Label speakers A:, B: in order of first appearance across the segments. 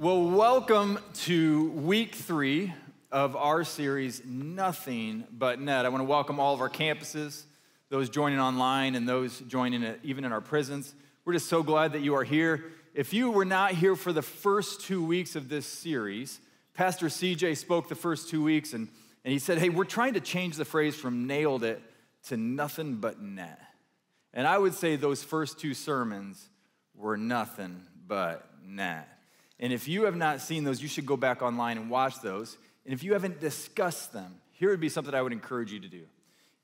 A: Well, welcome to week three of our series, Nothing But Net. I want to welcome all of our campuses, those joining online, and those joining even in our prisons. We're just so glad that you are here. If you were not here for the first two weeks of this series, Pastor CJ spoke the first two weeks and, and he said, Hey, we're trying to change the phrase from nailed it to nothing but net. And I would say those first two sermons were nothing but net. And if you have not seen those, you should go back online and watch those. And if you haven't discussed them, here would be something I would encourage you to do.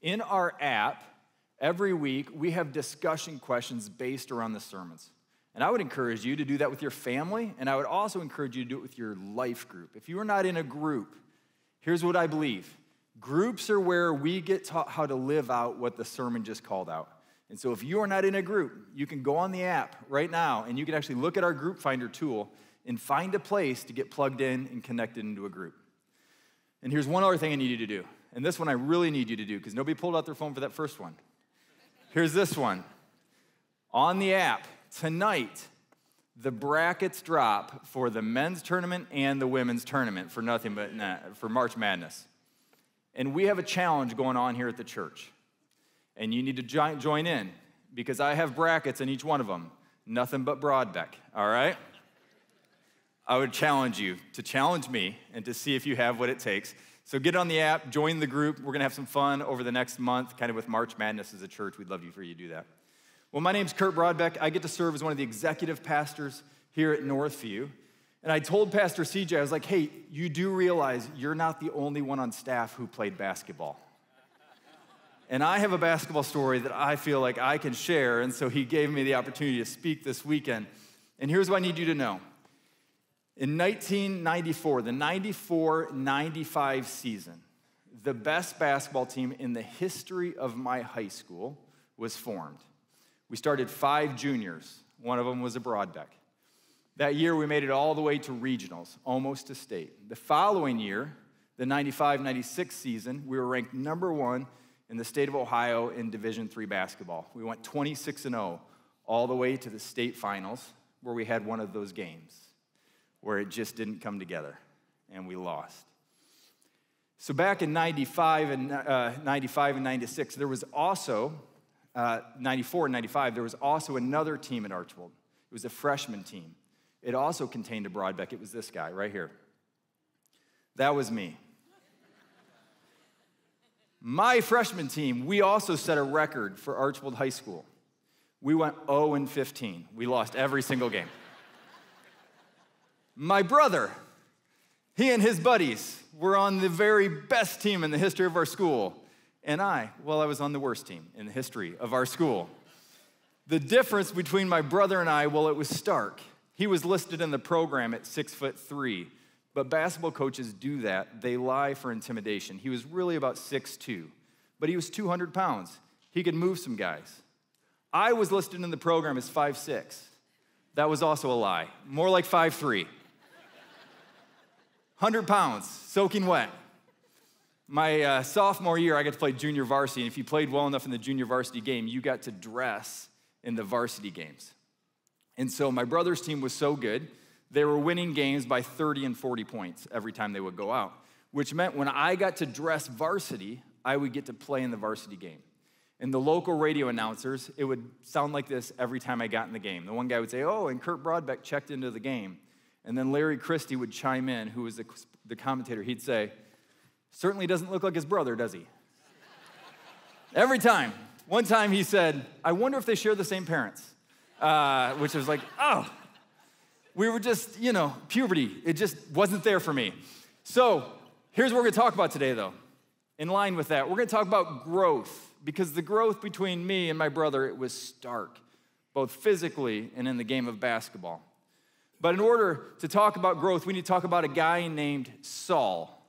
A: In our app, every week, we have discussion questions based around the sermons. And I would encourage you to do that with your family, and I would also encourage you to do it with your life group. If you are not in a group, here's what I believe groups are where we get taught how to live out what the sermon just called out. And so if you are not in a group, you can go on the app right now and you can actually look at our group finder tool and find a place to get plugged in and connected into a group. And here's one other thing I need you to do. And this one I really need you to do because nobody pulled out their phone for that first one. Here's this one. On the app, tonight, the brackets drop for the men's tournament and the women's tournament for nothing but for March Madness. And we have a challenge going on here at the church. And you need to join in because I have brackets in each one of them. Nothing but Brodbeck, all right? I would challenge you to challenge me and to see if you have what it takes. So get on the app, join the group. We're going to have some fun over the next month, kind of with March Madness as a church. We'd love you for you to do that. Well, my name's Kurt Brodbeck. I get to serve as one of the executive pastors here at Northview. And I told Pastor CJ, I was like, hey, you do realize you're not the only one on staff who played basketball. And I have a basketball story that I feel like I can share. And so he gave me the opportunity to speak this weekend. And here's what I need you to know in 1994, the 94 95 season, the best basketball team in the history of my high school was formed. We started five juniors, one of them was a Brodbeck. That year, we made it all the way to regionals, almost to state. The following year, the 95 96 season, we were ranked number one in the state of Ohio in Division III basketball. We went 26 0 all the way to the state finals, where we had one of those games where it just didn't come together and we lost. So back in 95 and, uh, 95 and 96, there was also, uh, 94 and 95, there was also another team at Archbold. It was a freshman team. It also contained a Brodbeck. It was this guy right here. That was me. My freshman team, we also set a record for Archbold High School. We went 0 and 15. We lost every single game. My brother, he and his buddies were on the very best team in the history of our school. And I, well, I was on the worst team in the history of our school. The difference between my brother and I, well, it was stark. He was listed in the program at six foot three, but basketball coaches do that. They lie for intimidation. He was really about six two, but he was 200 pounds. He could move some guys. I was listed in the program as five six. That was also a lie, more like five three. 100 pounds, soaking wet. My uh, sophomore year, I got to play junior varsity, and if you played well enough in the junior varsity game, you got to dress in the varsity games. And so my brother's team was so good, they were winning games by 30 and 40 points every time they would go out, which meant when I got to dress varsity, I would get to play in the varsity game. And the local radio announcers, it would sound like this every time I got in the game. The one guy would say, Oh, and Kurt Brodbeck checked into the game. And then Larry Christie would chime in, who was the, the commentator. He'd say, Certainly doesn't look like his brother, does he? Every time. One time he said, I wonder if they share the same parents, uh, which was like, oh, we were just, you know, puberty. It just wasn't there for me. So here's what we're gonna talk about today, though. In line with that, we're gonna talk about growth because the growth between me and my brother, it was stark, both physically and in the game of basketball. But in order to talk about growth, we need to talk about a guy named Saul,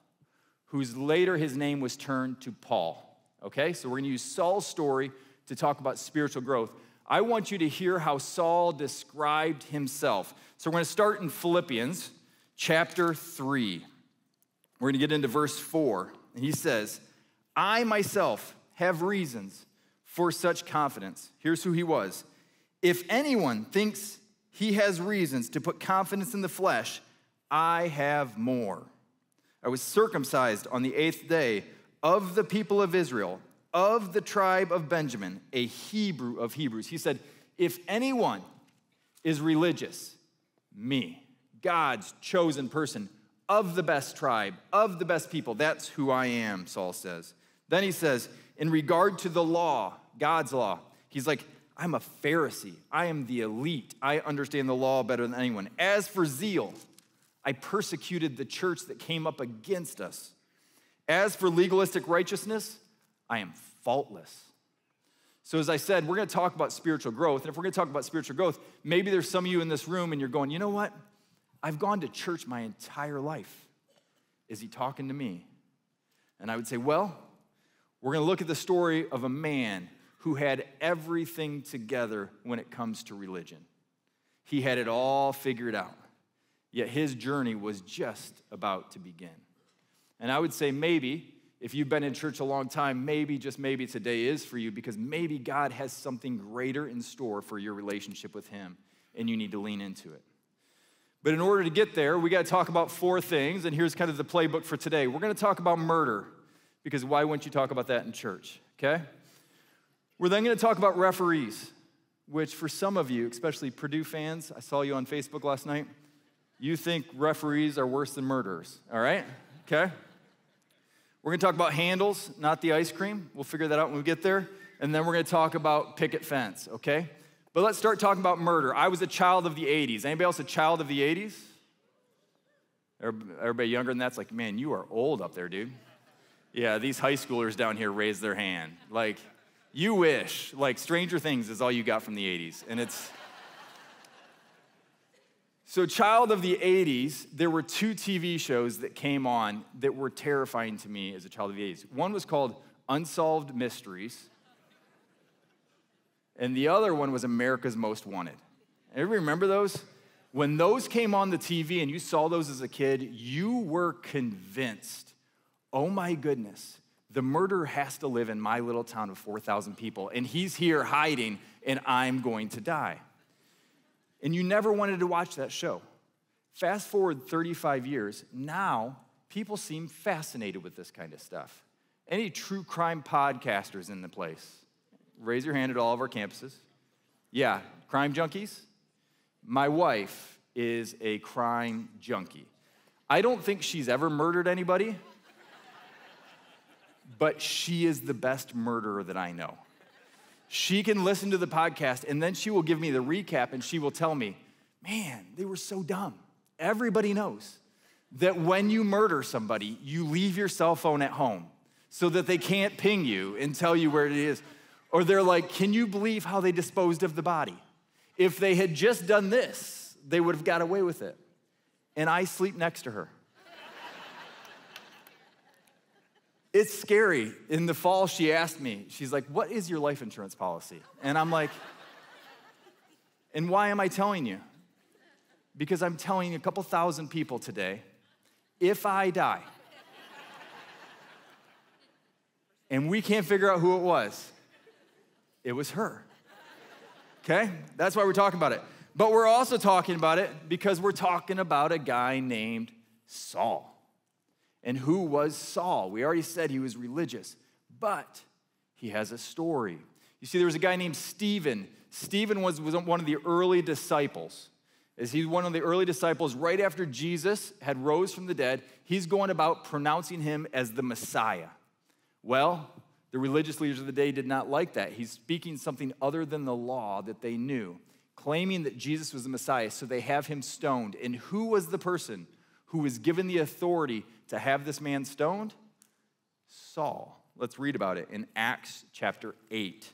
A: whose later his name was turned to Paul. Okay, so we're gonna use Saul's story to talk about spiritual growth. I want you to hear how Saul described himself. So we're gonna start in Philippians chapter 3. We're gonna get into verse 4. And he says, I myself have reasons for such confidence. Here's who he was. If anyone thinks he has reasons to put confidence in the flesh, I have more. I was circumcised on the eighth day of the people of Israel, of the tribe of Benjamin, a Hebrew of Hebrews. He said, If anyone is religious, me, God's chosen person, of the best tribe, of the best people, that's who I am, Saul says. Then he says, In regard to the law, God's law, he's like, I'm a Pharisee. I am the elite. I understand the law better than anyone. As for zeal, I persecuted the church that came up against us. As for legalistic righteousness, I am faultless. So, as I said, we're going to talk about spiritual growth. And if we're going to talk about spiritual growth, maybe there's some of you in this room and you're going, you know what? I've gone to church my entire life. Is he talking to me? And I would say, well, we're going to look at the story of a man who had everything together when it comes to religion. He had it all figured out, yet his journey was just about to begin. And I would say, maybe, if you've been in church a long time, maybe, just maybe today is for you because maybe God has something greater in store for your relationship with Him and you need to lean into it. But in order to get there, we got to talk about four things, and here's kind of the playbook for today. We're going to talk about murder because why wouldn't you talk about that in church, okay? We're then going to talk about referees, which for some of you, especially Purdue fans, I saw you on Facebook last night, you think referees are worse than murderers, all right? Okay? We're going to talk about handles, not the ice cream. We'll figure that out when we get there. And then we're going to talk about picket fence, okay? But let's start talking about murder. I was a child of the 80s. Anybody else a child of the 80s? Everybody younger than that's like, man, you are old up there, dude. Yeah, these high schoolers down here raise their hand. Like, you wish. Like Stranger Things is all you got from the 80s. And it's. So, child of the 80s, there were two TV shows that came on that were terrifying to me as a child of the 80s. One was called Unsolved Mysteries, and the other one was America's Most Wanted. Everybody remember those? When those came on the TV and you saw those as a kid, you were convinced, oh my goodness, the murderer has to live in my little town of 4,000 people, and he's here hiding, and I'm going to die. And you never wanted to watch that show. Fast forward 35 years, now people seem fascinated with this kind of stuff. Any true crime podcasters in the place? Raise your hand at all of our campuses. Yeah, crime junkies? My wife is a crime junkie. I don't think she's ever murdered anybody but she is the best murderer that I know. She can listen to the podcast and then she will give me the recap and she will tell me, man, they were so dumb. Everybody knows that when you murder somebody, you leave your cell phone at home so that they can't ping you and tell you where it is. Or they're like, can you believe how they disposed of the body? If they had just done this, they would have got away with it. And I sleep next to her. It's scary. In the fall, she asked me, she's like, What is your life insurance policy? And I'm like, And why am I telling you? Because I'm telling a couple thousand people today if I die, and we can't figure out who it was, it was her. Okay? That's why we're talking about it. But we're also talking about it because we're talking about a guy named Saul. And who was Saul? We already said he was religious, but he has a story. You see, there was a guy named Stephen. Stephen was, was one of the early disciples. As he's one of the early disciples, right after Jesus had rose from the dead, he's going about pronouncing him as the Messiah. Well, the religious leaders of the day did not like that. He's speaking something other than the law that they knew, claiming that Jesus was the Messiah, so they have him stoned. And who was the person who was given the authority to have this man stoned? Saul. Let's read about it in Acts chapter 8.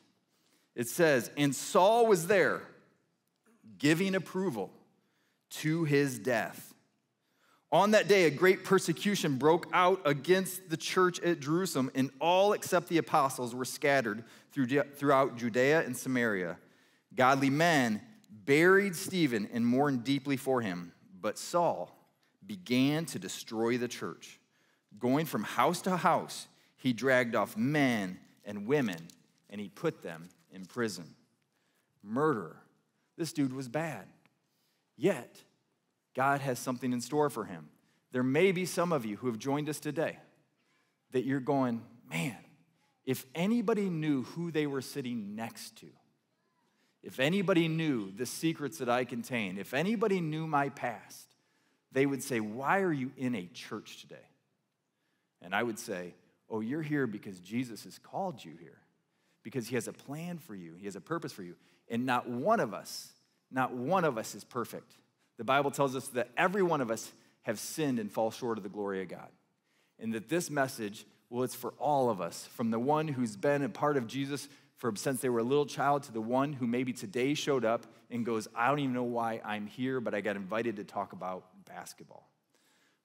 A: It says, And Saul was there giving approval to his death. On that day, a great persecution broke out against the church at Jerusalem, and all except the apostles were scattered throughout Judea and Samaria. Godly men buried Stephen and mourned deeply for him, but Saul began to destroy the church. Going from house to house, he dragged off men and women and he put them in prison. Murder. This dude was bad. Yet, God has something in store for him. There may be some of you who have joined us today that you're going, man, if anybody knew who they were sitting next to, if anybody knew the secrets that I contain, if anybody knew my past, they would say, Why are you in a church today? And I would say, Oh, you're here because Jesus has called you here, because he has a plan for you, he has a purpose for you. And not one of us, not one of us is perfect. The Bible tells us that every one of us have sinned and fall short of the glory of God. And that this message, well, it's for all of us, from the one who's been a part of Jesus for since they were a little child to the one who maybe today showed up and goes, I don't even know why I'm here, but I got invited to talk about basketball.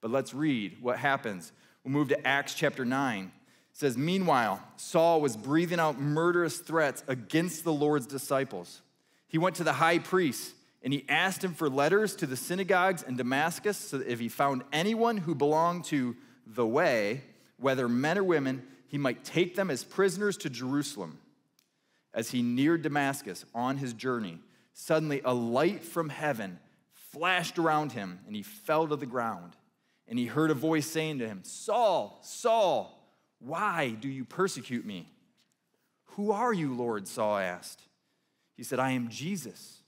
A: But let's read what happens. We'll move to Acts chapter 9. It says, Meanwhile, Saul was breathing out murderous threats against the Lord's disciples. He went to the high priest and he asked him for letters to the synagogues in Damascus so that if he found anyone who belonged to the way, whether men or women, he might take them as prisoners to Jerusalem. As he neared Damascus on his journey, suddenly a light from heaven flashed around him, and he fell to the ground. And he heard a voice saying to him, Saul, Saul, why do you persecute me? Who are you, Lord? Saul asked. He said, I am Jesus,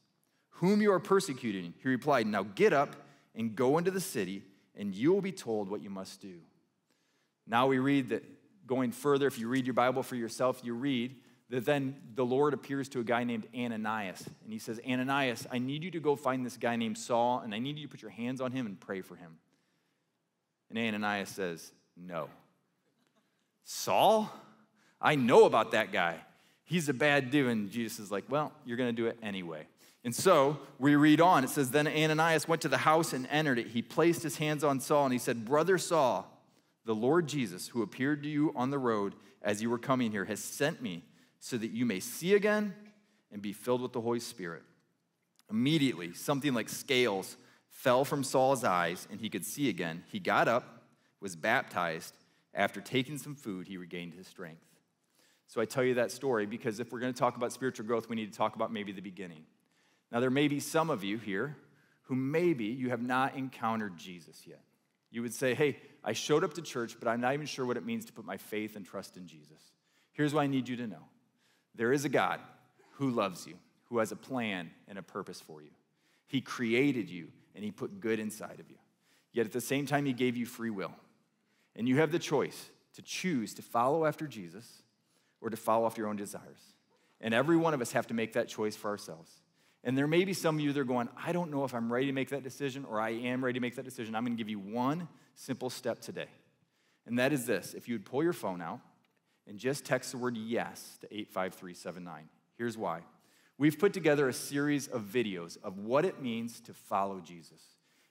A: whom you are persecuting. He replied, Now get up and go into the city, and you will be told what you must do. Now we read that going further, if you read your Bible for yourself, you read that then the Lord appears to a guy named Ananias. And he says, Ananias, I need you to go find this guy named Saul, and I need you to put your hands on him and pray for him. And Ananias says, No. Saul? I know about that guy. He's a bad dude. And Jesus is like, Well, you're going to do it anyway. And so we read on. It says, Then Ananias went to the house and entered it. He placed his hands on Saul and he said, Brother Saul, the Lord Jesus, who appeared to you on the road as you were coming here, has sent me so that you may see again and be filled with the Holy Spirit. Immediately, something like scales fell from Saul's eyes and he could see again. He got up, was baptized. After taking some food, he regained his strength. So I tell you that story because if we're going to talk about spiritual growth, we need to talk about maybe the beginning. Now, there may be some of you here who maybe you have not encountered Jesus yet. You would say, Hey, I showed up to church, but I'm not even sure what it means to put my faith and trust in Jesus. Here's what I need you to know there is a God who loves you, who has a plan and a purpose for you. He created you and He put good inside of you. Yet at the same time, He gave you free will. And you have the choice to choose to follow after Jesus or to follow after your own desires. And every one of us have to make that choice for ourselves. And there may be some of you that are going, I don't know if I'm ready to make that decision or I am ready to make that decision. I'm going to give you one simple step today. And that is this if you would pull your phone out and just text the word yes to 85379. Here's why. We've put together a series of videos of what it means to follow Jesus.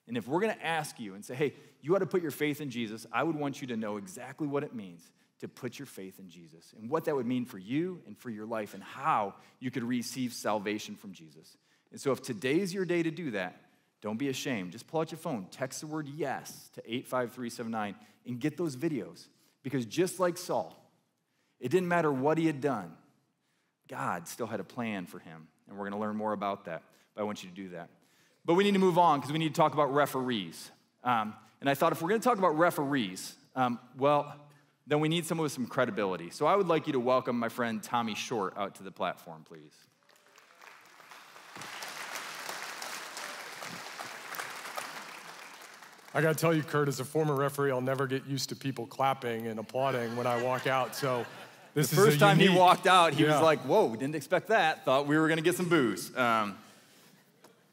A: And if we're going to ask you and say, hey, you ought to put your faith in Jesus, I would want you to know exactly what it means to put your faith in Jesus and what that would mean for you and for your life and how you could receive salvation from Jesus. And so if today's your day to do that, don't be ashamed. Just pull out your phone, text the word yes to 85379, and get those videos. Because just like Saul, it didn't matter what he had done, God still had a plan for him. And we're going to learn more about that. But I want you to do that. But we need to move on because we need to talk about referees. Um, and I thought if we're going to talk about referees, um, well, then we need someone with some credibility. So I would like you to welcome my friend Tommy Short out to the platform, please.
B: I got to tell you, Kurt, as a former referee, I'll never get used to people clapping and applauding when I walk out. So this
A: the first time
B: unique,
A: he walked out, he yeah. was like, "Whoa, we didn't expect that. Thought we were going to get some booze." Um,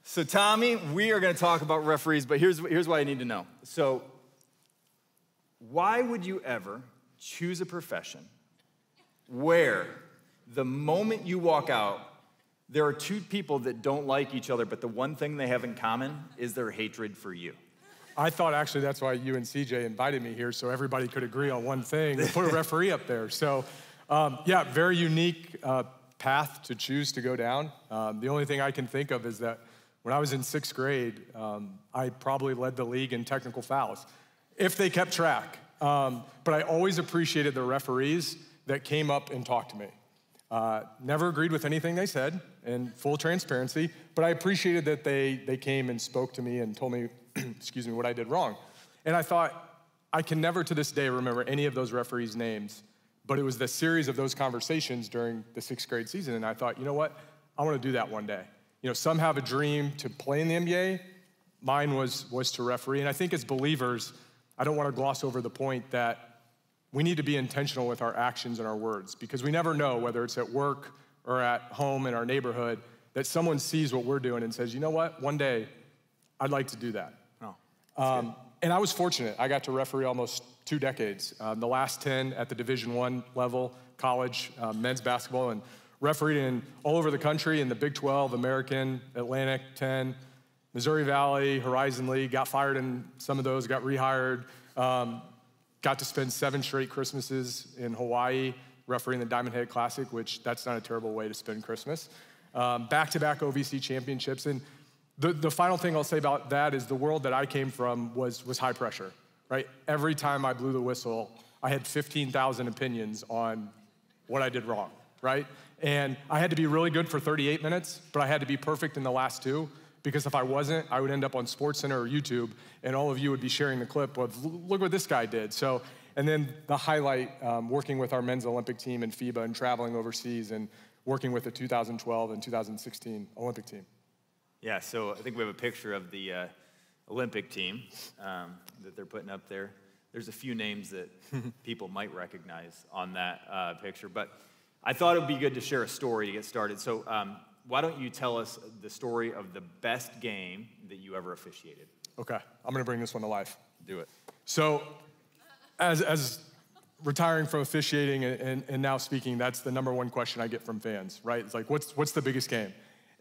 A: so, Tommy, we are going to talk about referees, but here's here's what I need to know. So, why would you ever choose a profession where the moment you walk out, there are two people that don't like each other, but the one thing they have in common is their hatred for you?
B: I thought actually that's why you and CJ invited me here so everybody could agree on one thing and put a referee up there. So, um, yeah, very unique uh, path to choose to go down. Um, the only thing I can think of is that when I was in sixth grade, um, I probably led the league in technical fouls, if they kept track. Um, but I always appreciated the referees that came up and talked to me. Uh, never agreed with anything they said in full transparency, but I appreciated that they, they came and spoke to me and told me excuse me, what I did wrong. And I thought, I can never to this day remember any of those referees' names, but it was the series of those conversations during the sixth grade season. And I thought, you know what? I want to do that one day. You know, some have a dream to play in the NBA. Mine was, was to referee. And I think as believers, I don't want to gloss over the point that we need to be intentional with our actions and our words because we never know whether it's at work or at home in our neighborhood that someone sees what we're doing and says, you know what, one day I'd like to do that. Um, and I was fortunate. I got to referee almost two decades. Um, the last 10 at the Division One level, college, uh, men's basketball, and refereed in all over the country in the Big 12, American, Atlantic 10, Missouri Valley, Horizon League. Got fired in some of those, got rehired. Um, got to spend seven straight Christmases in Hawaii refereeing the Diamond Head Classic, which that's not a terrible way to spend Christmas. Back to back OVC championships. And the, the final thing I'll say about that is the world that I came from was, was high pressure, right? Every time I blew the whistle, I had 15,000 opinions on what I did wrong, right? And I had to be really good for 38 minutes, but I had to be perfect in the last two because if I wasn't, I would end up on SportsCenter or YouTube, and all of you would be sharing the clip of look what this guy did. So, and then the highlight, um, working with our men's Olympic team in FIBA and traveling overseas and working with the 2012 and 2016 Olympic team.
A: Yeah, so I think we have a picture of the uh, Olympic team um, that they're putting up there. There's a few names that people might recognize on that uh, picture, but I thought it would be good to share a story to get started. So, um, why don't you tell us the story of the best game that you ever officiated?
B: Okay, I'm gonna bring this one to life.
A: Do it.
B: So, as, as retiring from officiating and, and, and, now speaking, that's the number one question I get from fans, right? It's like, what's, what's the biggest game?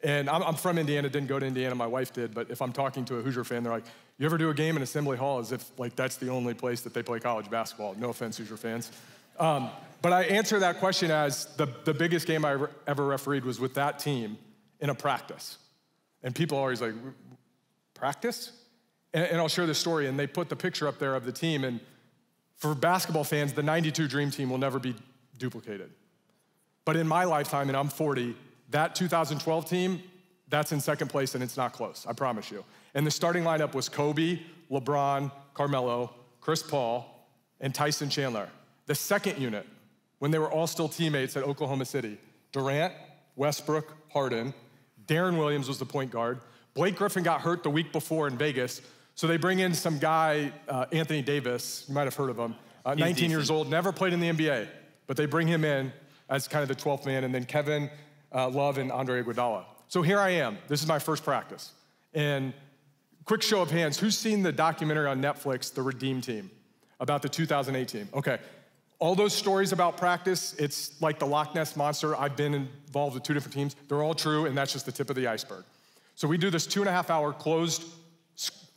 B: And I'm, I'm, from Indiana, didn't go to Indiana, my wife did, but if I'm talking to a Hoosier fan, they're like, you ever do a game in Assembly Hall as if like that's the only place that they play college basketball? No offense, Hoosier fans. Um, but I answer that question as the, the biggest game I ever refereed was with that team in a practice. And people are always like, practice? And, and I'll share this story, and they put the picture up there of the team, and for basketball fans, the 92 Dream Team will never be duplicated. But in my lifetime, and I'm 40, that 2012 team, that's in second place and it's not close, I promise you. And the starting lineup was Kobe, LeBron, Carmelo, Chris Paul, and Tyson Chandler. The second unit, when they were all still teammates at Oklahoma City, Durant, Westbrook, Harden, Deron Williams was the point guard. Blake Griffin got hurt the week before in Vegas, so they bring in some guy, uh, Anthony Davis, you might have heard of him, uh, 19 decent. years old, never played in the NBA, but they bring him in as kind of the 12th man, and then Kevin uh, Love and Andre Iguodala. So here I am. This is my first practice. And quick show of hands, who's seen the documentary on Netflix, The Redeem Team, about the 2008 team? Okay. All those stories about practice, it's like the Loch Ness Monster. I've been involved with two different teams. They're all true, and that's just the tip of the iceberg. So we do this two and a half hour closed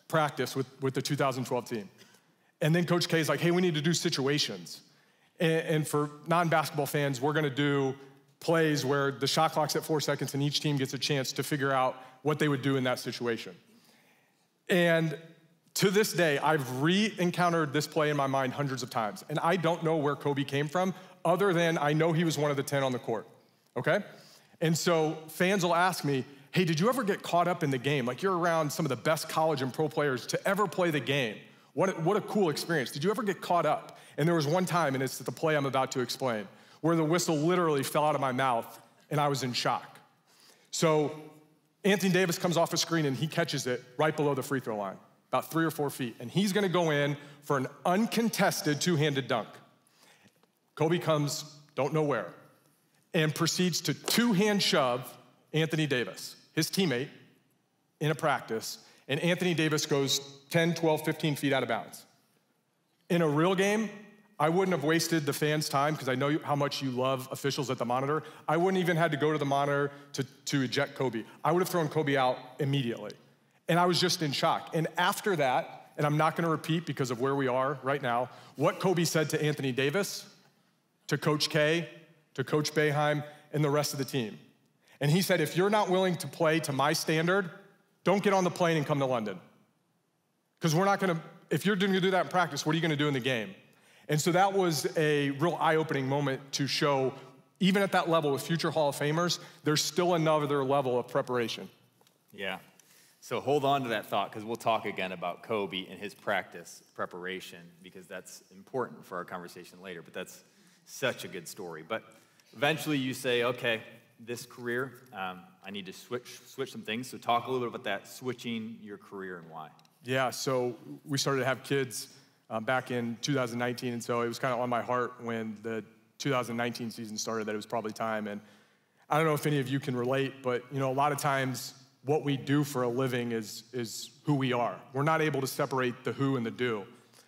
B: practice with, with the 2012 team. And then Coach K is like, hey, we need to do situations. And, and for non basketball fans, we're gonna do plays where the shot clock's at four seconds and each team gets a chance to figure out what they would do in that situation. And to this day, I've re encountered this play in my mind hundreds of times. And I don't know where Kobe came from, other than I know he was one of the 10 on the court, okay? And so fans will ask me, hey, did you ever get caught up in the game? Like you're around some of the best college and pro players to ever play the game. What what a cool experience. Did you ever get caught up? And there was one time, and it's the play I'm about to explain, where the whistle literally fell out of my mouth and I was in shock. So Anthony Davis comes off a screen and he catches it right below the free throw line, about three or four feet. And he's gonna go in for an uncontested two handed dunk. Kobe comes, don't know where, and proceeds to two hand shove Anthony Davis his teammate, in a practice, and Anthony Davis goes 10, 12, 15 feet out of bounds. In a real game, I wouldn't have wasted the fans' time because I know how much you love officials at the monitor. I wouldn't even had to go to the monitor to, to eject Kobe. I would have thrown Kobe out immediately. And I was just in shock. And after that, and I'm not gonna repeat because of where we are right now, what Kobe said to Anthony Davis, to Coach K, to Coach Boeheim, and the rest of the team. And he said, if you're not willing to play to my standard, don't get on the plane and come to London. Because we're not gonna, if you're gonna do that in practice, what are you gonna do in the game? And so that was a real eye opening moment to show, even at that level with future Hall of Famers, there's still another level of preparation.
A: Yeah. So hold on to that thought because we'll talk again about Kobe and his practice preparation because that's important for our conversation later. But that's such a good story. But eventually you say, okay, this career, um, I need to switch, switch some things. So talk a little bit about that, switching your career and why.
B: Yeah, so we started to have kids um, back in 2019, and so it was kind of on my heart when the 2019 season started that it was probably time. And I don't know if any of you can relate, but you know, a lot of times what we do for a living is, is who we are. We're not able to separate the who and the do.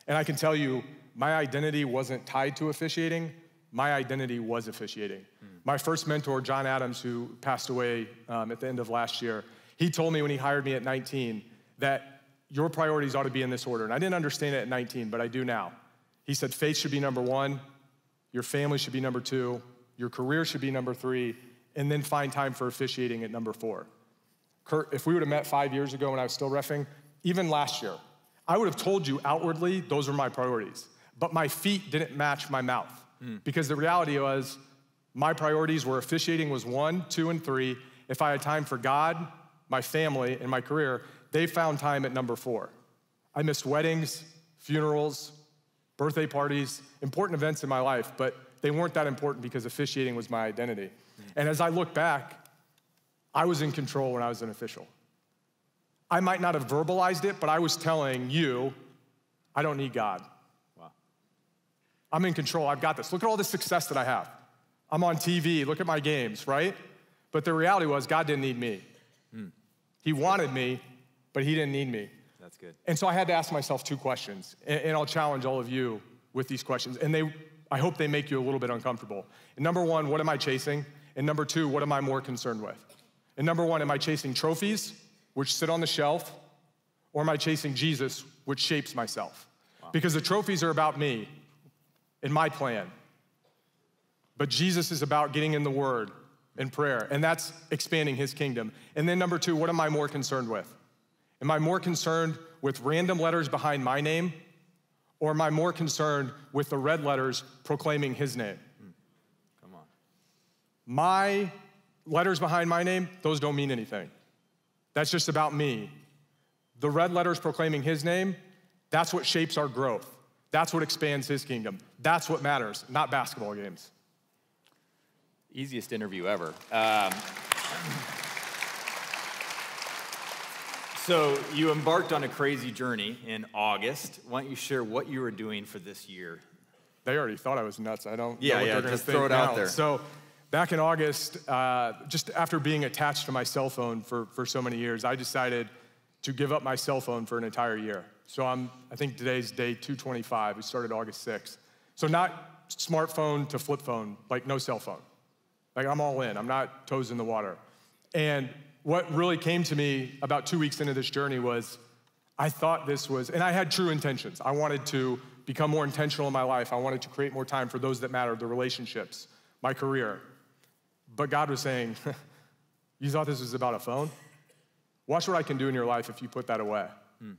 B: And I can tell you, my identity wasn't tied to officiating, my identity was officiating. Mm. My first mentor, John Adams, who passed away um, at the end of last year, he told me when he hired me at 19 that your priorities ought to be in this order. And I didn't understand it at 19, but I do now. He said faith should be number one, your family should be number two, your career should be number three, and then find time for officiating at number four. Kurt, if we would have met five years ago when I was still refing, even last year, I would have told you outwardly those were my priorities, but my feet didn't match my mouth. Mm. Because the reality was, my priorities were officiating was one, two, and three. If I had time for God, my family, and my career, they found time at number four. I missed weddings, funerals, birthday parties, important events in my life, but they weren't that important because officiating was my identity. And as I look back, I was in control when I was an official. I might not have verbalized it, but I was telling you, I don't need God. I'm in control. I've got this. Look at all the success that I have. I'm on TV. Look at my games, right? But the reality was, God didn't need me. Hmm. He wanted me, but He didn't need me.
A: That's good.
B: And so I had to ask myself two questions, and, I'll challenge all of you with these questions. And they, I hope they make you a little bit uncomfortable. And number one, what am I chasing? And number two, what am I more concerned with? And number one, am I chasing trophies, which sit on the shelf, or am I chasing Jesus, which shapes myself? Wow. Because the trophies are about me, and my plan. But Jesus is about getting in the Word and prayer, and that's expanding His kingdom. And then, number two, what am I more concerned with? Am I more concerned with random letters behind my name, or am I more concerned with the red letters proclaiming His name?
A: Come on.
B: My letters behind my name, those don't mean anything. That's just about me. The red letters proclaiming His name, that's what shapes our growth. That's what expands his kingdom. That's what matters, not basketball games.
A: Easiest interview ever. Um, so, you embarked on a crazy journey in August. Why don't you share what you were doing for this year?
B: They already thought I was nuts. I don't
A: yeah,
B: know what
A: yeah,
B: they're
A: just throw it
B: now.
A: out there.
B: So, back in August, uh, just after being attached to my cell phone for, for so many years, I decided to give up my cell phone for an entire year. So I'm, I think today's day 225. We started August 6th. So not smartphone to flip phone, like no cell phone. Like I'm all in. I'm not toes in the water. And what really came to me about two weeks into this journey was I thought this was, and I had true intentions. I wanted to become more intentional in my life. I wanted to create more time for those that matter, the relationships, my career. But God was saying, You thought this was about a phone? Watch what I can do in your life if you put that away. Hmm.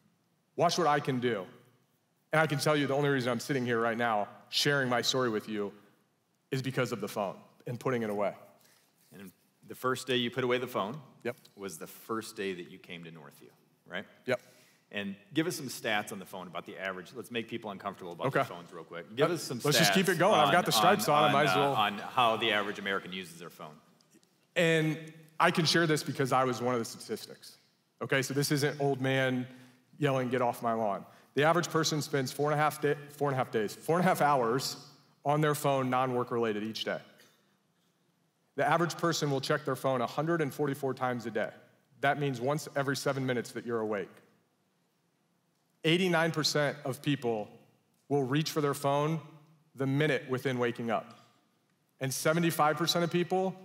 B: Watch what I can do. And I can tell you the only reason I'm sitting here right now sharing my story with you is because of the phone and putting it away.
A: And the first day you put away the phone
B: yep.
A: was the first day that you came to Northview, right?
B: Yep.
A: And give us some stats on the phone about the average. Let's make people uncomfortable about
B: okay.
A: the phones real quick. Give us some
B: Let's just keep it going. On, I've got the stripes on, on, on, might as well.
A: Uh, on how the average American uses their phone.
B: And I can share this because I was one of the statistics. Okay, so this isn't old man yelling, get off my lawn. The average person spends four and a half, day, four and a half days, four and a half hours on their phone, non work related, each day. The average person will check their phone 144 times a day. That means once every seven minutes that you're awake. 89% of people will reach for their phone the minute within waking up. And 75% of people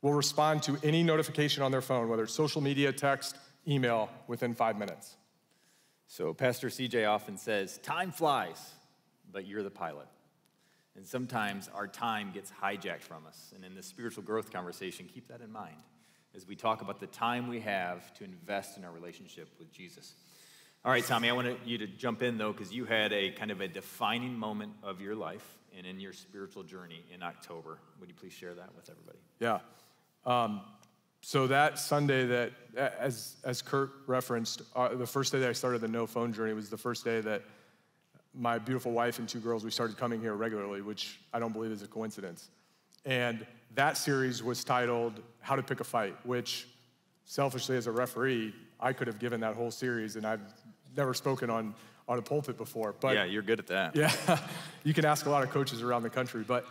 B: will respond to any notification on their phone, whether it's social media, text, email, within five minutes.
A: So, Pastor CJ often says, Time flies, but you're the pilot. And sometimes our time gets hijacked from us. And in the spiritual growth conversation, keep that in mind as we talk about the time we have to invest in our relationship with Jesus. All right, Tommy, I want you to jump in though, because you had a kind of a defining moment of your life and in your spiritual journey in October. Would you please share that with everybody?
B: Yeah. Um, so that Sunday that, as, as Kurt referenced, uh, the first day that I started the no phone journey was the first day that my beautiful wife and two girls, we started coming here regularly, which I don't believe is a coincidence. And that series was titled How to Pick a Fight, which selfishly as a referee, I could have given that whole series and I've never spoken on, on a pulpit before.
A: But yeah, you're good at that.
B: Yeah, you can ask a lot of coaches around the country. But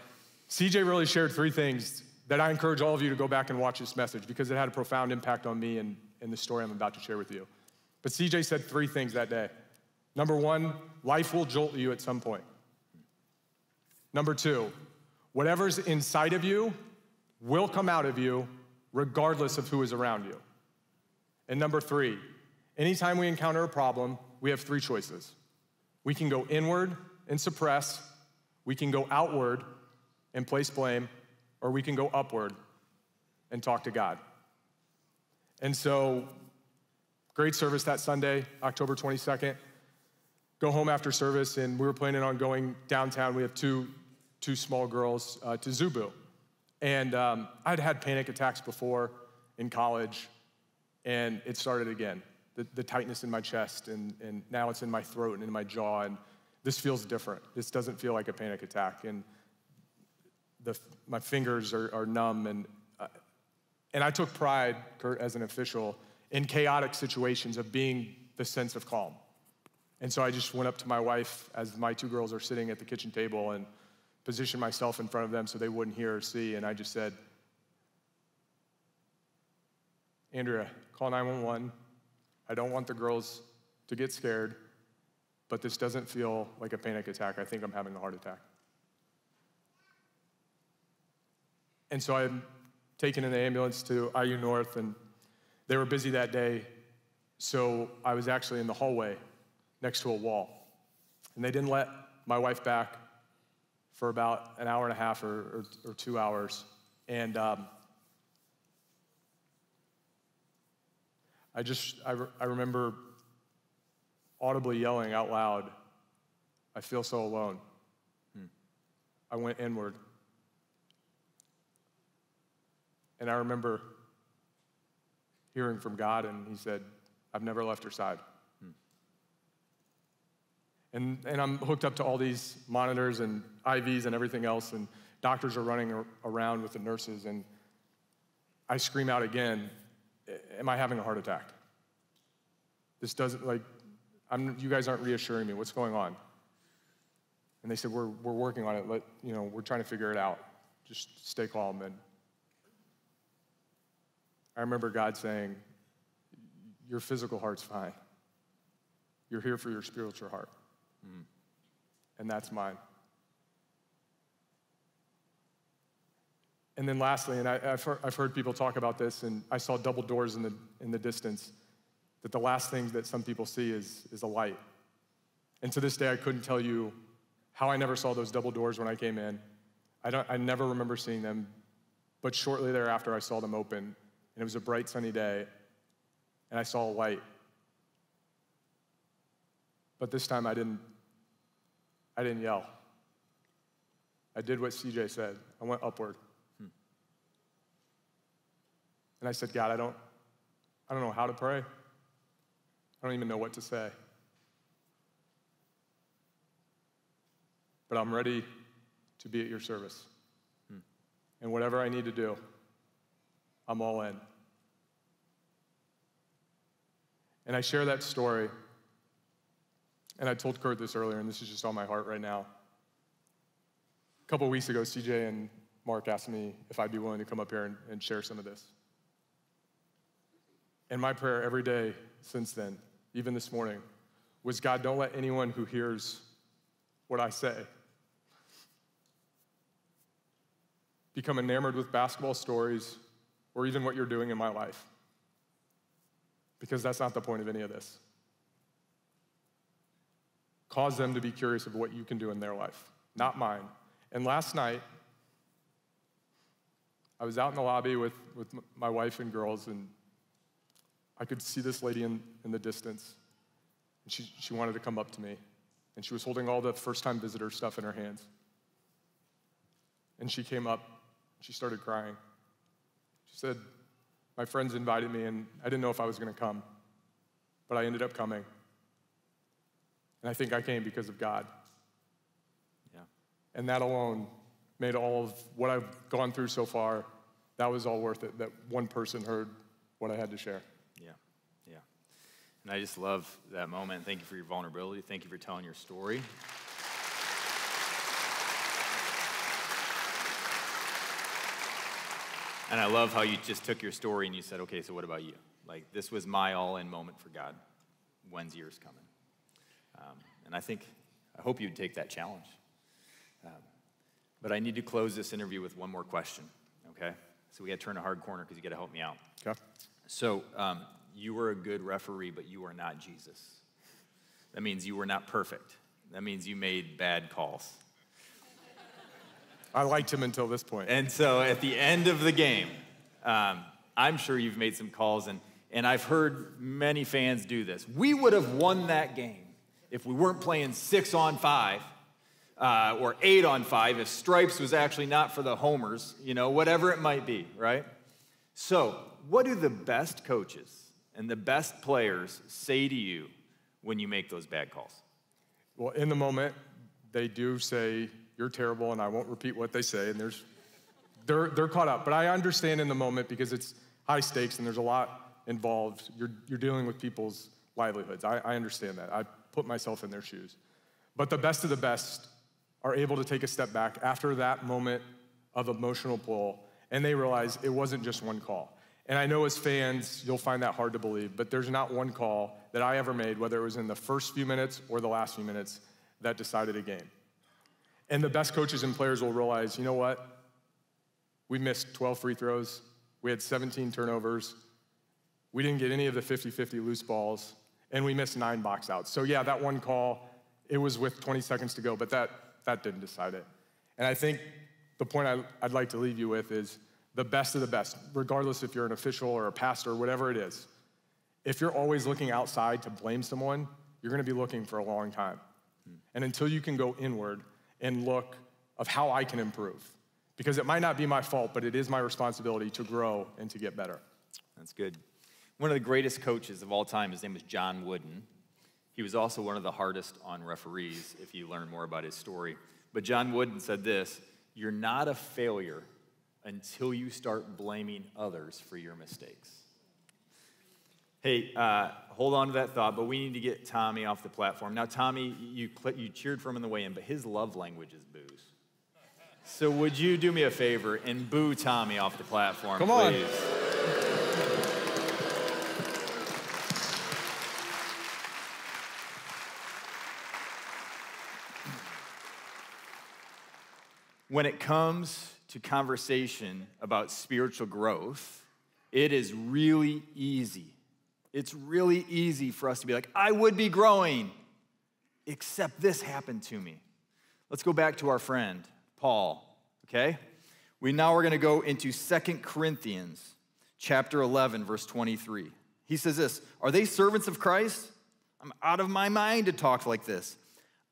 B: CJ really shared three things that I encourage all of you to go back and watch this message because it had a profound impact on me and, and the story I'm about to share with you. But CJ said three things that day. Number one, life will jolt you at some point. Number two, whatever's inside of you will come out of you regardless of who is around you. And number three, anytime we encounter a problem, we have three choices. We can go inward and suppress, we can go outward and place blame, or we can go upward and talk to God. And so, great service that Sunday, October 22nd. Go home after service, and we were planning on going downtown. We have two, two small girls uh, to Zubu. And um, I'd had panic attacks before in college, and it started again. The, the tightness in my chest, and, and now it's in my throat and in my jaw, and this feels different. This doesn't feel like a panic attack. And the, my fingers are, are numb. And, uh, and I took pride, Kurt, as an official, in chaotic situations of being the sense of calm. And so I just went up to my wife as my two girls are sitting at the kitchen table and positioned myself in front of them so they wouldn't hear or see. And I just said, Andrea, call 911. I don't want the girls to get scared, but this doesn't feel like a panic attack. I think I'm having a heart attack. And so I'm taken in the ambulance to IU North, and they were busy that day. So I was actually in the hallway next to a wall. And they didn't let my wife back for about an hour and a half or, or, or two hours. And um, I just, I, re- I remember audibly yelling out loud, I feel so alone. Hmm. I went inward. And I remember hearing from God, and He said, I've never left her side. And, and I'm hooked up to all these monitors and IVs and everything else, and doctors are running around with the nurses, and I scream out again, Am I having a heart attack? This doesn't, like, I'm, you guys aren't reassuring me. What's going on? And they said, We're, we're working on it. Let, you know, we're trying to figure it out. Just stay calm. And I remember God saying, Your physical heart's fine. You're here for your spiritual heart. Mm. And that's mine. And then lastly, and I, have heard, I've heard people talk about this, and I saw double doors in the, in the distance, that the last thing that some people see is, is a light. And to this day, I couldn't tell you how I never saw those double doors when I came in. I, don't, I never remember seeing them, but shortly thereafter, I saw them open and it was a bright sunny day, and I saw a light. But this time I didn't, I didn't yell. I did what CJ said. I went upward. Hmm. And I said, God, I don't, I don't know how to pray. I don't even know what to say. But I'm ready to be at your service. Hmm. And whatever I need to do, I'm all in. And I share that story, and I told Kurt this earlier, and this is just on my heart right now. A couple weeks ago, CJ and Mark asked me if I'd be willing to come up here and, and share some of this. And my prayer every day since then, even this morning, was God, don't let anyone who hears what I say become enamored with basketball stories or even what you're doing in my life. Because that's not the point of any of this. Cause them to be curious of what you can do in their life, not mine. And last night, I was out in the lobby with, with my wife and girls, and I could see this lady in, in the distance. And she, she wanted to come up to me. And she was holding all the first time visitor stuff in her hands. And she came up, she started crying. She said, my friends invited me, and I didn't know if I was going to come, but I ended up coming. And I think I came because of God.
A: Yeah.
B: And that alone made all of what I've gone through so far, that was all worth it, that one person heard what I had to share.
A: Yeah. Yeah. And I just love that moment. Thank you for your vulnerability. Thank you for telling your story. And I love how you just took your story and you said, okay, so what about you? Like, this was my all in moment for God. When's yours coming? Um, and I think, I hope you'd take that challenge. Um, but I need to close this interview with one more question, okay? So we got to turn a hard corner because you got to help me out.
B: Okay.
A: So um, you were a good referee, but you are not Jesus. That means you were not perfect. That means you made bad calls.
B: I liked him until this point.
A: And so at the end of the game, um, I'm sure you've made some calls, and, and I've heard many fans do this. We would have won that game if we weren't playing six on five uh, or eight on five, if stripes was actually not for the homers, you know, whatever it might be, right? So, what do the best coaches and the best players say to you when you make those bad calls?
B: Well, in the moment, they do say, You're terrible, and I won't repeat what they say, and there's, they're, they're caught up. But I understand in the moment because it's high stakes and there's a lot involved. You're, you're dealing with people's livelihoods. I, I understand that. I put myself in their shoes. But the best of the best are able to take a step back after that moment of emotional pull and they realize it wasn't just one call. And I know as fans, you'll find that hard to believe, but there's not one call that I ever made, whether it was in the first few minutes or the last few minutes, that decided a game. And the best coaches and players will realize, you know what? We missed 12 free throws, we had 17 turnovers, we didn't get any of the 50 50 loose balls, and we missed nine box outs. So, yeah, that one call, it was with 20 seconds to go, but that that didn't decide it. And I think the point I, I'd like to leave you with is the best of the best, regardless if you're an official or a pastor or whatever it is. If you're always looking outside to blame someone, you're going to be looking for a long time. Hmm. And until you can go inward and look of how I can improve, because it might not be my fault, but it is my responsibility to grow and to get better.
A: That's good. One of the greatest coaches of all time, his name was John Wooden. He was also one of the hardest on referees, if you learn more about his story. But John Wooden said this You're not a failure until you start blaming others for your mistakes. Hey, uh, hold on to that thought, but we need to get Tommy off the platform. Now, Tommy, you, you cheered for him in the way in, but his love language is boos. So, would you do me a favor and boo Tommy off the platform,
B: Come
A: please? When it comes to conversation about spiritual growth, it is really easy. It's really easy for us to be like, I would be growing, except this happened to me. Let's go back to our friend, Paul, okay? We now are going to go into Second Corinthians chapter 11 verse 23. He says this, "Are they servants of Christ? I'm out of my mind to talk like this.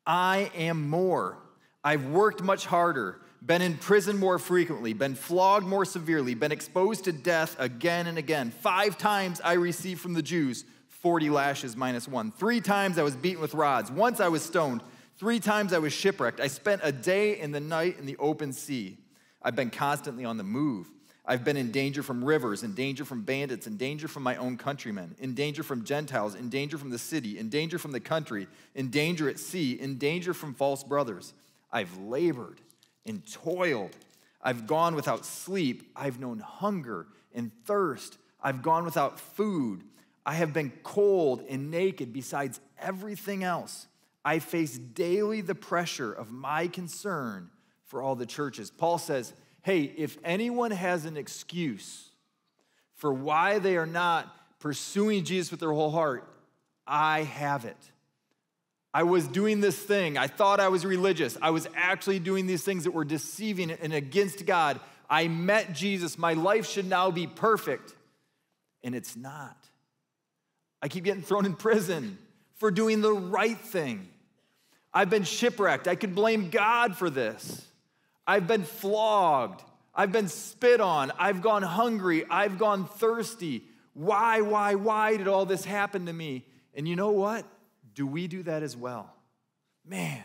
A: I am more. I've worked much harder been in prison more frequently, been flogged more severely, been exposed to death again and again. Five times I received from the Jews 40 lashes minus one. Three times I was beaten with rods. Once I was stoned. Three times I was shipwrecked. I spent a day and the night in the open sea. I've been constantly on the move. I've been in danger from rivers, in danger from bandits, in danger from my own countrymen, in danger from Gentiles, in danger from the city, in danger from the country, in danger at sea, in danger from false brothers. I've labored and toiled. I've gone without sleep. I've known hunger and thirst. I've gone without food. I have been cold and naked besides everything else. I face daily the pressure of my concern for all the churches. Paul says, Hey, if anyone has an excuse for why they are not pursuing Jesus with their whole heart, I have it. I was doing this thing. I thought I was religious. I was actually doing these things that were deceiving and against God. I met Jesus. My life should now be perfect. And it's not. I keep getting thrown in prison for doing the right thing. I've been shipwrecked. I could blame God for this. I've been flogged. I've been spit on. I've gone hungry. I've gone thirsty. Why, why, why did all this happen to me? And you know what? Do we do that as well? Man,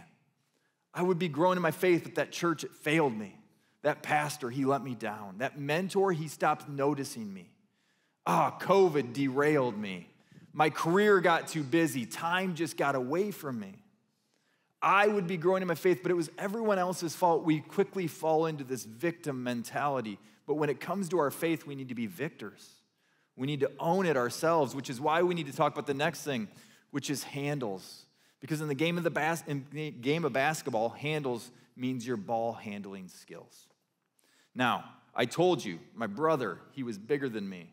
A: I would be growing in my faith, but that church, it failed me. That pastor, he let me down. That mentor, he stopped noticing me. Ah, oh, COVID derailed me. My career got too busy. Time just got away from me. I would be growing in my faith, but it was everyone else's fault. We quickly fall into this victim mentality. But when it comes to our faith, we need to be victors. We need to own it ourselves, which is why we need to talk about the next thing, which is handles. Because in the game of, the bas- in the game of basketball, handles means your ball handling skills. Now, I told you, my brother, he was bigger than me.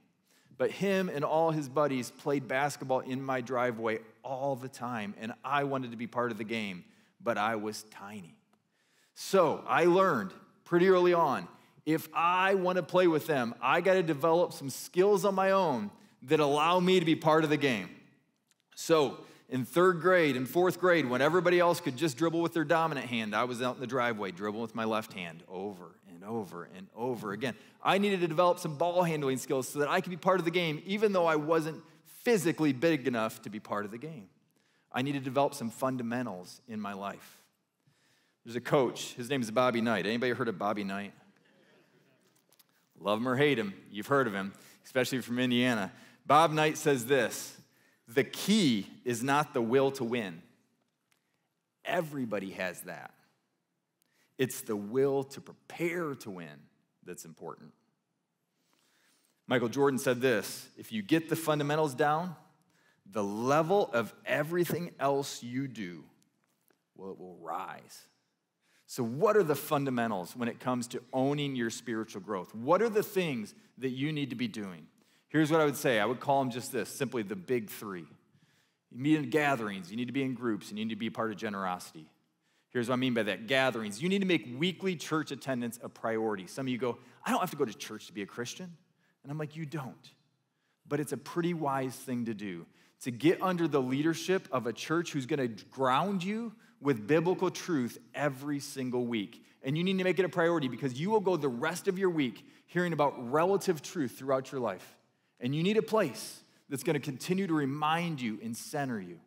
A: But him and all his buddies played basketball in my driveway all the time, and I wanted to be part of the game but I was tiny. So I learned pretty early on if I want to play with them, I got to develop some skills on my own that allow me to be part of the game. So in third grade and fourth grade, when everybody else could just dribble with their dominant hand, I was out in the driveway dribbling with my left hand over and over and over again. I needed to develop some ball handling skills so that I could be part of the game, even though I wasn't physically big enough to be part of the game. I need to develop some fundamentals in my life. There's a coach, his name is Bobby Knight. Anybody heard of Bobby Knight? Love him or hate him, you've heard of him, especially from Indiana. Bob Knight says this the key is not the will to win. Everybody has that. It's the will to prepare to win that's important. Michael Jordan said this if you get the fundamentals down, the level of everything else you do, well, it will rise. So, what are the fundamentals when it comes to owning your spiritual growth? What are the things that you need to be doing? Here's what I would say I would call them just this simply the big three. You meet in gatherings, you need to be in groups, and you need to be a part of generosity. Here's what I mean by that gatherings. You need to make weekly church attendance a priority. Some of you go, I don't have to go to church to be a Christian. And I'm like, you don't. But it's a pretty wise thing to do to get under the leadership of a church who's going to ground you with biblical truth every single week. And you need to make it a priority because you will go the rest of your week hearing about relative truth throughout your life. And you need a place that's going to continue to remind you and center you.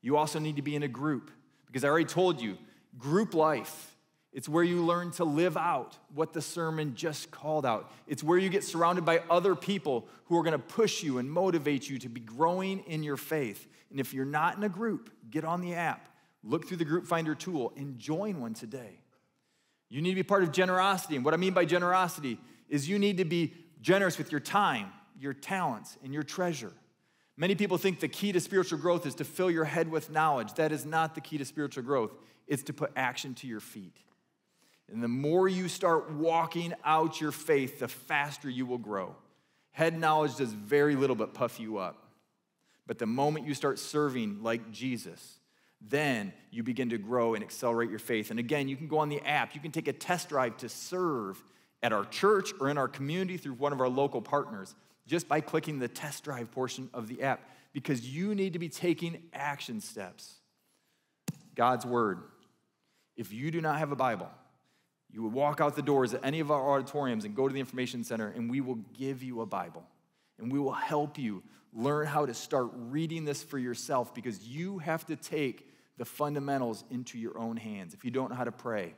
A: You also need to be in a group because I already told you, group life it's where you learn to live out what the sermon just called out. It's where you get surrounded by other people who are going to push you and motivate you to be growing in your faith. And if you're not in a group, get on the app, look through the group finder tool, and join one today. You need to be part of generosity. And what I mean by generosity is you need to be generous with your time, your talents, and your treasure. Many people think the key to spiritual growth is to fill your head with knowledge. That is not the key to spiritual growth, it's to put action to your feet. And the more you start walking out your faith, the faster you will grow. Head knowledge does very little but puff you up. But the moment you start serving like Jesus, then you begin to grow and accelerate your faith. And again, you can go on the app, you can take a test drive to serve at our church or in our community through one of our local partners just by clicking the test drive portion of the app because you need to be taking action steps. God's word. If you do not have a Bible, you would walk out the doors at any of our auditoriums and go to the information center, and we will give you a Bible. And we will help you learn how to start reading this for yourself because you have to take the fundamentals into your own hands. If you don't know how to pray,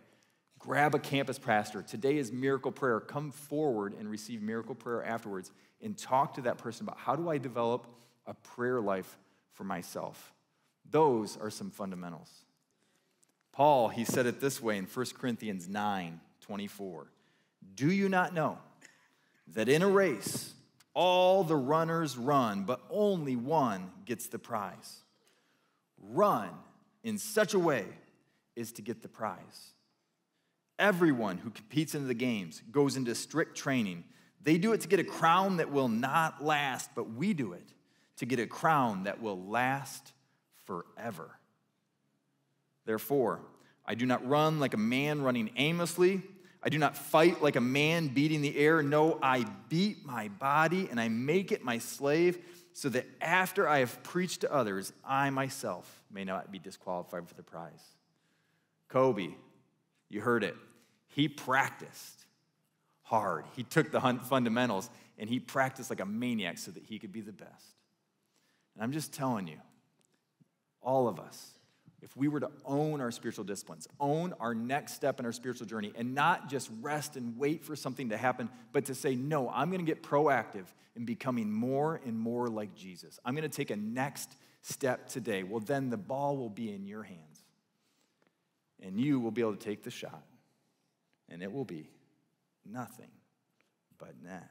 A: grab a campus pastor. Today is miracle prayer. Come forward and receive miracle prayer afterwards and talk to that person about how do I develop a prayer life for myself. Those are some fundamentals. Paul, he said it this way in 1 Corinthians 9 24. Do you not know that in a race all the runners run, but only one gets the prize? Run in such a way is to get the prize. Everyone who competes in the games goes into strict training. They do it to get a crown that will not last, but we do it to get a crown that will last forever. Therefore, I do not run like a man running aimlessly. I do not fight like a man beating the air. No, I beat my body and I make it my slave so that after I have preached to others, I myself may not be disqualified for the prize. Kobe, you heard it. He practiced hard. He took the fundamentals and he practiced like a maniac so that he could be the best. And I'm just telling you, all of us, if we were to own our spiritual disciplines, own our next step in our spiritual journey, and not just rest and wait for something to happen, but to say, no, I'm gonna get proactive in becoming more and more like Jesus. I'm gonna take a next step today. Well, then the ball will be in your hands. And you will be able to take the shot, and it will be nothing but net.